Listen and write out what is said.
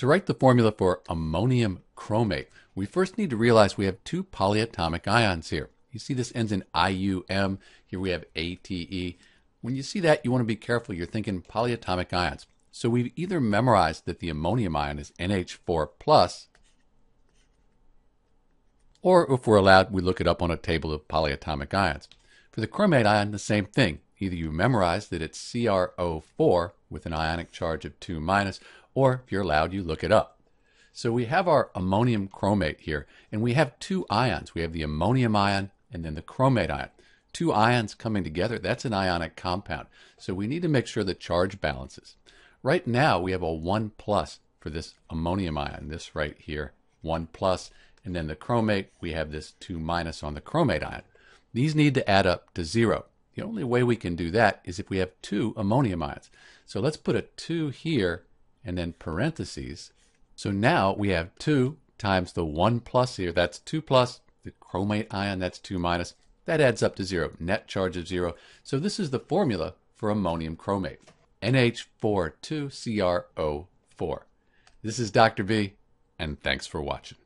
To write the formula for ammonium chromate, we first need to realize we have two polyatomic ions here. You see this ends in IUM. Here we have ATE. When you see that, you want to be careful. You're thinking polyatomic ions. So we've either memorized that the ammonium ion is NH4 plus, or if we're allowed, we look it up on a table of polyatomic ions. For the chromate ion, the same thing. Either you memorize that it's CrO4 with an ionic charge of 2 minus, or if you're allowed, you look it up. So we have our ammonium chromate here, and we have two ions. We have the ammonium ion and then the chromate ion. Two ions coming together, that's an ionic compound. So we need to make sure the charge balances. Right now, we have a 1 plus for this ammonium ion, this right here, 1 plus, and then the chromate, we have this 2 minus on the chromate ion. These need to add up to 0. The only way we can do that is if we have two ammonium ions. So let's put a 2 here and then parentheses. So now we have 2 times the 1 plus here, that's 2 plus, the chromate ion, that's 2 minus. That adds up to 0, net charge of 0. So this is the formula for ammonium chromate, NH42CrO4. This is Dr. B, and thanks for watching.